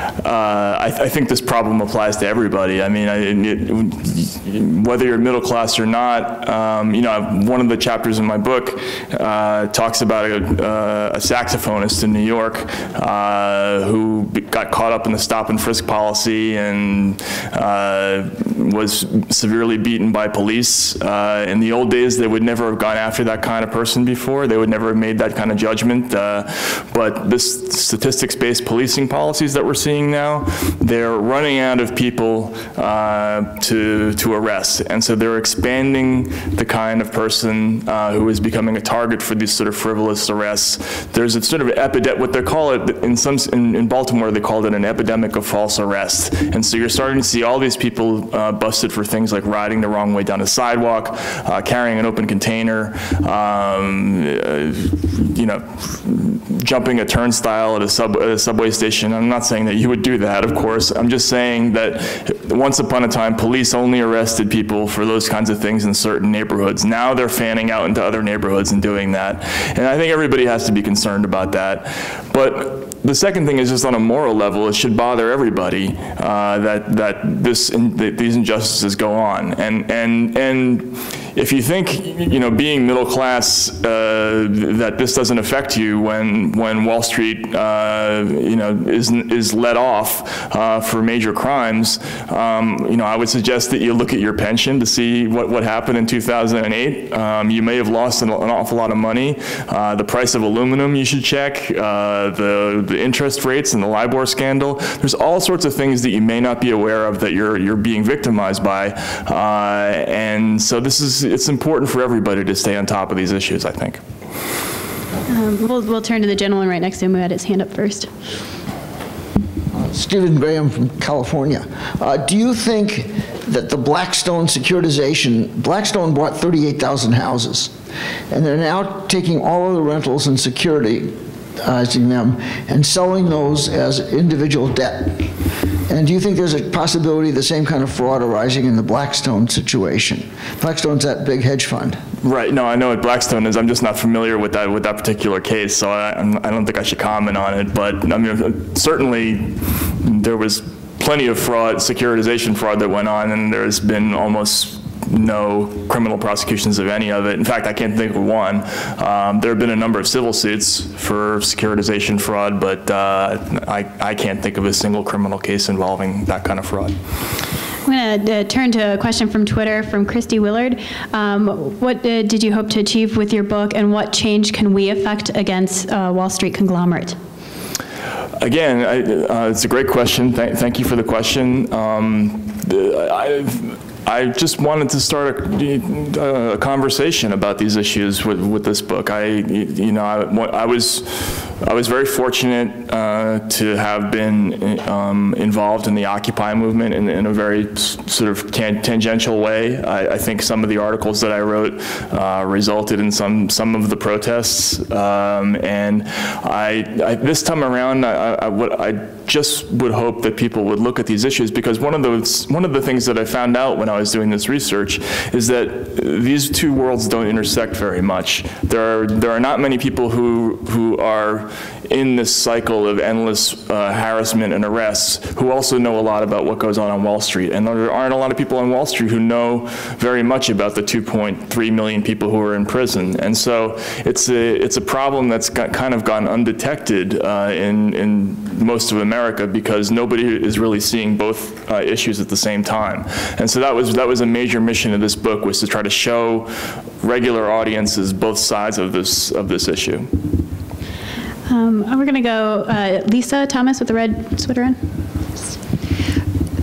uh, I, I, think this problem applies to everybody. I mean, I, it, whether you're middle class or not, um, you know, one of the chapters in my book uh, talks about a, uh, a, saxophonist in New York uh, who got caught up in the stop and frisk policy and uh, was severely beaten by police. In the old days, they would never have gone after that kind of person before. They would never have made that kind of judgment. but this statistics-based policing policies that we're seeing now, they're running out of people uh, to, to arrest. And so they're expanding the kind of person uh, who is becoming a target for these sort of frivolous arrests. There's a sort of epidemic, what they call it, in, some, in, in, Baltimore, they called it an epidemic of false arrests. And so you're starting to see all these people uh, busted for things like riding the wrong way down a sidewalk, uh, carrying an open container, um, uh, you know, jumping a turnstile at a, sub, a subway station. I'm not saying that you would do that, of course. I'm just saying that once upon a time, police only arrested people for those kinds of things in certain neighborhoods. Now they're fanning out into other neighborhoods and doing that. And I think everybody has to be concerned about that. But the second thing is just on a moral level, it should bother everybody uh, that that this that these injustices go on, and and and if you think, you know, being middle class, uh, that this doesn't affect you when, when Wall Street, uh, you know, is, is let off uh, for major crimes, um, you know, I would suggest that you look at your pension to see what, what happened in 2008. Um, you may have lost an, an, awful lot of money. Uh, the price of aluminum you should check, uh, the, the interest rates and the LIBOR scandal. There's all sorts of things that you may not be aware of that you're, you're being victimized by. Uh, and so this is, it's important for everybody to stay on top of these issues, I think. Um, we'll, we'll turn to the gentleman right next to him who had his hand up first. Stephen Graham from California. Uh, do you think that the Blackstone securitization, Blackstone bought 38,000 houses, and they're now taking all of the rentals and securitizing them and selling those as individual debt? And do you think there's a possibility of the same kind of fraud arising in the Blackstone situation? Blackstone's that big hedge fund. Right. No, I know what Blackstone is. I'm just not familiar with that with that particular case, so I, I don't think I should comment on it. But I mean, certainly there was plenty of fraud, securitization fraud that went on, and there's been almost no criminal prosecutions of any of it. In fact, I can't think of one. Um, there have been a number of civil suits for securitization fraud, but uh, I, I can't think of a single criminal case involving that kind of fraud. I'm going to uh, turn to a question from Twitter from Christy Willard. Um, what uh, did you hope to achieve with your book, and what change can we affect against uh, Wall Street conglomerate? Again, I, uh, it's a great question. Th thank you for the question. Um, I, I just wanted to start a, a, conversation about these issues with, with this book. I, you know, I, I was, I was very fortunate uh, to have been um, involved in the Occupy movement in, in a very sort of tan tangential way. I, I, think some of the articles that I wrote uh, resulted in some some of the protests, um, and I, this time around, I, what I just would hope that people would look at these issues because one of those one of the things that I found out when I was doing this research is that these two worlds don't intersect very much. There are there are not many people who who are in this cycle of endless uh, harassment and arrests who also know a lot about what goes on on Wall Street. And there aren't a lot of people on Wall Street who know very much about the 2.3 million people who are in prison. And so it's a, it's a problem that's got, kind of gone undetected uh, in, in most of America because nobody is really seeing both uh, issues at the same time. And so that was, that was a major mission of this book was to try to show regular audiences both sides of this, of this issue. Um, we're going to go uh, Lisa Thomas with the red sweater on.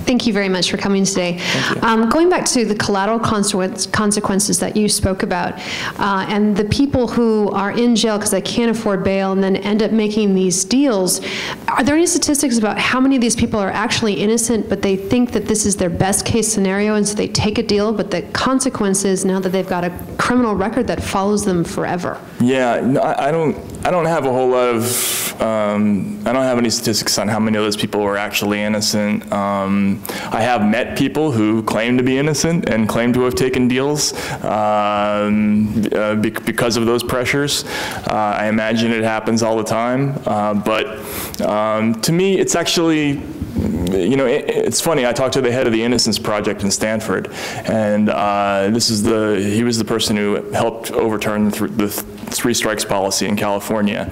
Thank you very much for coming today. Um, going back to the collateral consequences that you spoke about, uh, and the people who are in jail because they can't afford bail and then end up making these deals, are there any statistics about how many of these people are actually innocent, but they think that this is their best case scenario, and so they take a deal, but the consequences now that they've got a criminal record that follows them forever? Yeah, no, I don't. I don't have a whole lot of. Um, I don't have any statistics on how many of those people were actually innocent. Um, I have met people who claim to be innocent and claim to have taken deals um, uh, because of those pressures. Uh, I imagine it happens all the time, uh, but um, to me, it's actually you know, it, it's funny. I talked to the head of the Innocence Project in Stanford, and uh, this is the he was the person who helped overturn the, the three strikes policy in California.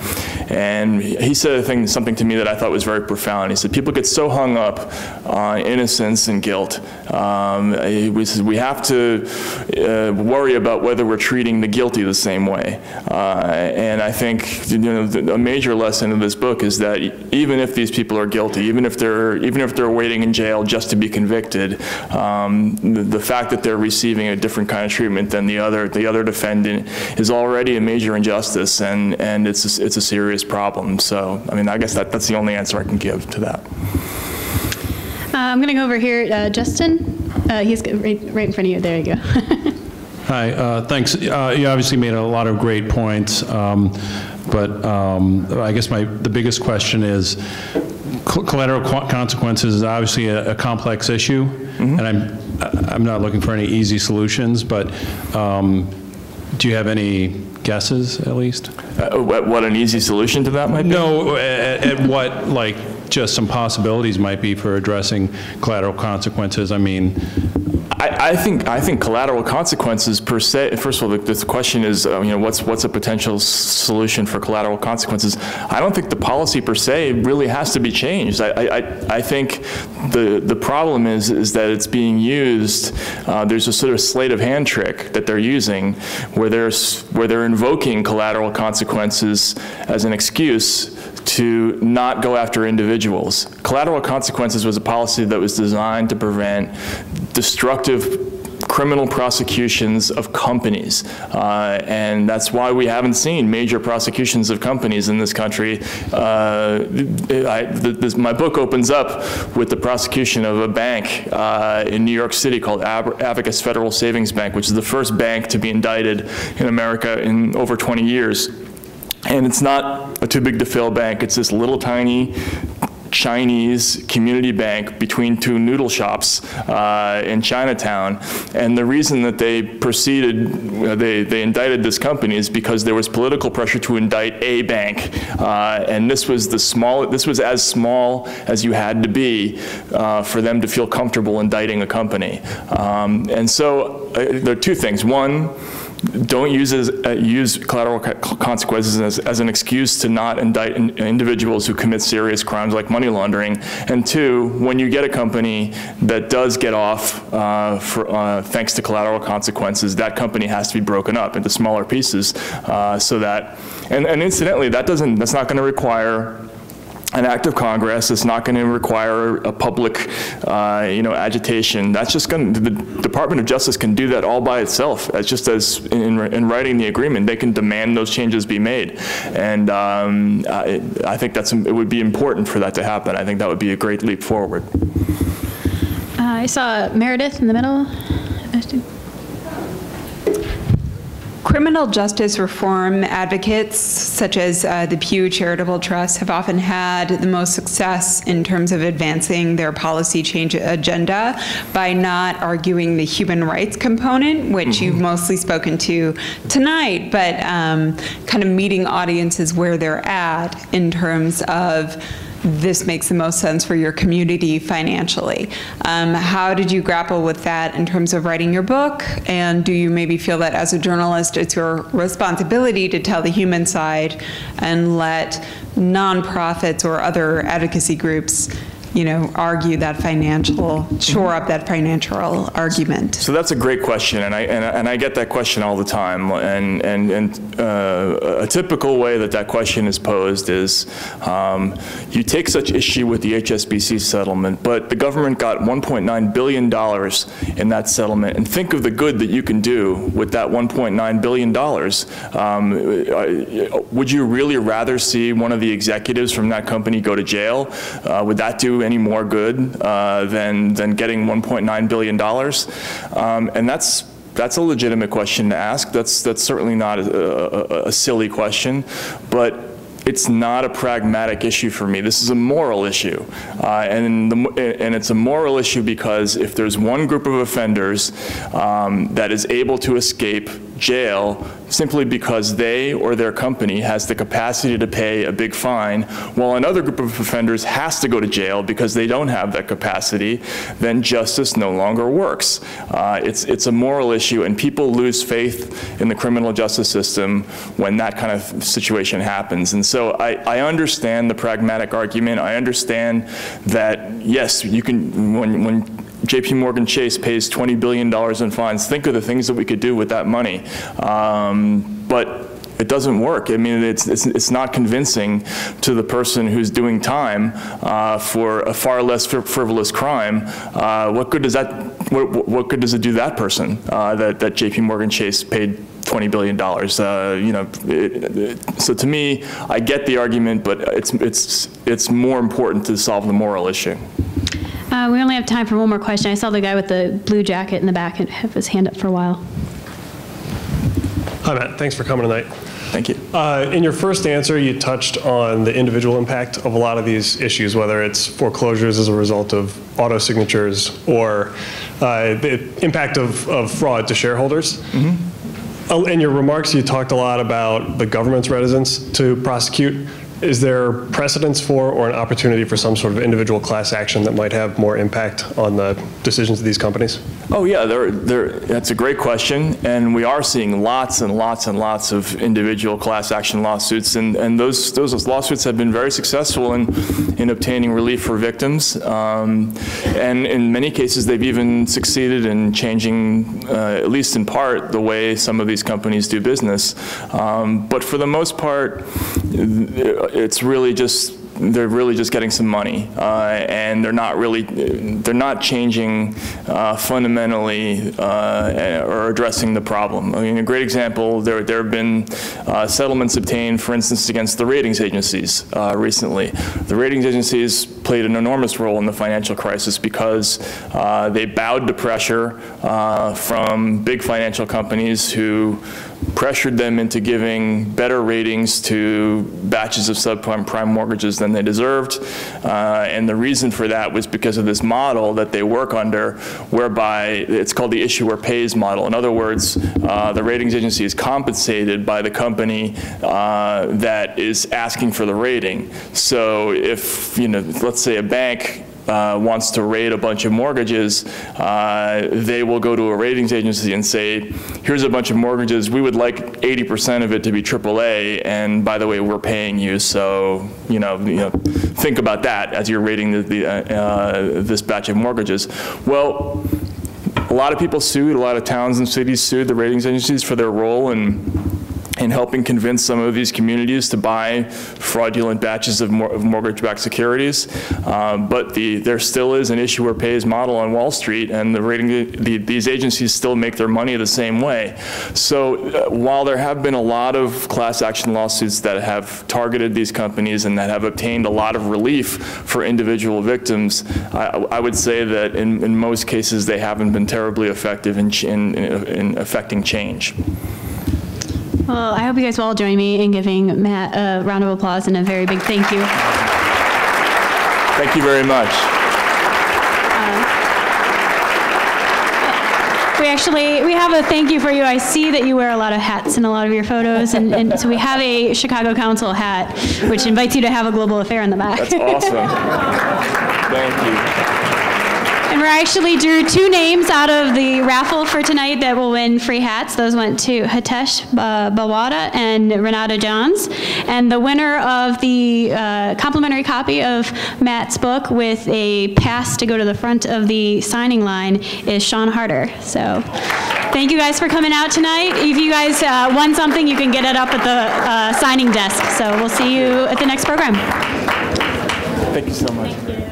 And he said a thing, something to me that I thought was very profound. He said, people get so hung up on innocence and guilt. Um, we, we have to uh, worry about whether we're treating the guilty the same way. Uh, and I think you know, a major lesson of this book is that even if these people are guilty, even if they're, even if they're waiting in jail just to be convicted, um, the, the fact that they're receiving a different kind of treatment than the other, the other defendant is already a major injustice, and, and it's, a, it's a serious problem. So, I mean, I guess that, that's the only answer I can give to that. Uh, I'm going to go over here. Uh, Justin, uh, he's right, right in front of you. There you go. Hi, uh, thanks. Uh, you obviously made a lot of great points, um, but um, I guess my the biggest question is collateral consequences is obviously a, a complex issue, mm -hmm. and I'm I'm not looking for any easy solutions, but um, do you have any guesses, at least? Uh, what, what, an easy solution to that might be? No, at, at what, like, just some possibilities might be for addressing collateral consequences. I mean, I, I, think I think collateral consequences per se. First of all, the, the question is, uh, you know, what's what's a potential solution for collateral consequences? I don't think the policy per se really has to be changed. I I, I think the the problem is is that it's being used. Uh, there's a sort of sleight of hand trick that they're using, where there's where they're invoking collateral consequences as an excuse to not go after individuals. Collateral consequences was a policy that was designed to prevent destructive criminal prosecutions of companies. Uh, and that's why we haven't seen major prosecutions of companies in this country. Uh, I, this, my book opens up with the prosecution of a bank uh, in New York City called Ab Abacus Federal Savings Bank, which is the first bank to be indicted in America in over 20 years. And it's not a too big to fail bank. It's this little tiny Chinese community bank between two noodle shops uh, in Chinatown. And the reason that they proceeded, uh, they, they indicted this company is because there was political pressure to indict a bank. Uh, and this was the small, this was as small as you had to be uh, for them to feel comfortable indicting a company. Um, and so uh, there are two things. One, don't use, as, uh, use collateral consequences as, as, an excuse to not indict in, individuals who commit serious crimes like money laundering. And two, when you get a company that does get off uh, for, uh, thanks to collateral consequences, that company has to be broken up into smaller pieces uh, so that, and, and incidentally, that doesn't, that's not going to require an act of Congress. It's not going to require a public, uh, you know, agitation. That's just going the Department of Justice can do that all by itself. As just as in, in writing the agreement, they can demand those changes be made. And um, I, I, think that's, it would be important for that to happen. I think that would be a great leap forward. Uh, I saw Meredith in the middle. Criminal justice reform advocates, such as uh, the Pew Charitable Trust, have often had the most success in terms of advancing their policy change agenda by not arguing the human rights component, which mm-hmm. you've mostly spoken to tonight, but um, kind of meeting audiences where they're at in terms of this makes the most sense for your community financially. Um, how did you grapple with that in terms of writing your book? And do you maybe feel that as a journalist, it's your responsibility to tell the human side and let nonprofits or other advocacy groups you know, argue that financial, shore up that financial argument? So that's a great question, and I and, and I get that question all the time. And and and uh, a typical way that that question is posed is, um, you take such issue with the HSBC settlement, but the government got 1.9 billion dollars in that settlement, and think of the good that you can do with that 1.9 billion dollars. Um, would you really rather see one of the executives from that company go to jail? Uh, would that do any more good uh, than, than getting $1.9 billion? Um, and that's that's a legitimate question to ask. That's that's certainly not a, a, a, silly question, but it's not a pragmatic issue for me. This is a moral issue, uh, and the, and it's a moral issue because if there's one group of offenders um, that is able to escape jail simply because they or their company has the capacity to pay a big fine, while another group of offenders has to go to jail because they don't have that capacity, then justice no longer works. Uh, it's, it's a moral issue, and people lose faith in the criminal justice system when that kind of situation happens. And so I, I understand the pragmatic argument. I understand that, yes, you can, when, when JP Morgan Chase pays $20 billion in fines. Think of the things that we could do with that money. Um, but it doesn't work. I mean, it's, it's, it's not convincing to the person who's doing time uh, for a far less frivolous crime. Uh, what good does that, what, what, good does it do that person uh, that, that JP Morgan Chase paid $20 billion? Uh, you know, it, it, so to me, I get the argument, but it's, it's, it's more important to solve the moral issue. Uh, we only have time for one more question. I saw the guy with the blue jacket in the back have his hand up for a while. Hi, Matt. Thanks for coming tonight. Thank you. Uh, in your first answer, you touched on the individual impact of a lot of these issues, whether it's foreclosures as a result of auto signatures or uh, the impact of, of fraud to shareholders. Mm-hmm. Oh, in your remarks, you talked a lot about the government's reticence to prosecute is there precedence for or an opportunity for some sort of individual class action that might have more impact on the decisions of these companies? Oh yeah, that's a great question, and we are seeing lots and lots and lots of individual class action lawsuits, and, and those, those lawsuits have been very successful in, in obtaining relief for victims, um, and in many cases they've even succeeded in changing, uh, at least in part, the way some of these companies do business. Um, but for the most part, it's really just they're really just getting some money, uh, and they're not really they're not changing uh, fundamentally uh, or addressing the problem. I mean, a great example there there have been uh, settlements obtained, for instance, against the ratings agencies uh, recently. The ratings agencies played an enormous role in the financial crisis because uh, they bowed to pressure from big financial companies who pressured them into giving better ratings to batches of subprime prime mortgages than they deserved. Uh, and the reason for that was because of this model that they work under, whereby it's called the issuer pays model. In other words, uh, the ratings agency is compensated by the company uh, that is asking for the rating. So if, you know, let's say a bank uh, wants to rate a bunch of mortgages, uh, they will go to a ratings agency and say, here's a bunch of mortgages, we would like 80% of it to be AAA, and by the way, we're paying you, so you know, you know think about that as you're rating the, the, uh, uh this batch of mortgages. Well, a lot of people sued, a lot of towns and cities sued the ratings agencies for their role in in helping convince some of these communities to buy fraudulent batches of, mor of mortgage-backed securities. Um, but the, there still is an issuer pays model on Wall Street, and the rating, the, these agencies still make their money the same way. So uh, while there have been a lot of class action lawsuits that have targeted these companies and that have obtained a lot of relief for individual victims, I, I would say that in, in most cases they haven't been terribly effective in, in, in affecting change. Well, I hope you guys will all join me in giving Matt a round of applause and a very big thank you. Thank you very much. Uh, we actually we have a thank you for you. I see that you wear a lot of hats in a lot of your photos, and, and so we have a Chicago Council hat, which invites you to have a global affair in the back. That's awesome. thank you. We actually drew two names out of the raffle for tonight that will win free hats. Those went to Hitesh uh, Bawada and Renata Johns. And the winner of the uh, complimentary copy of Matt's book with a pass to go to the front of the signing line is Sean Harder. So thank you guys for coming out tonight. If you guys uh, won something, you can get it up at the uh, signing desk. So we'll see you at the next program. Thank you so much.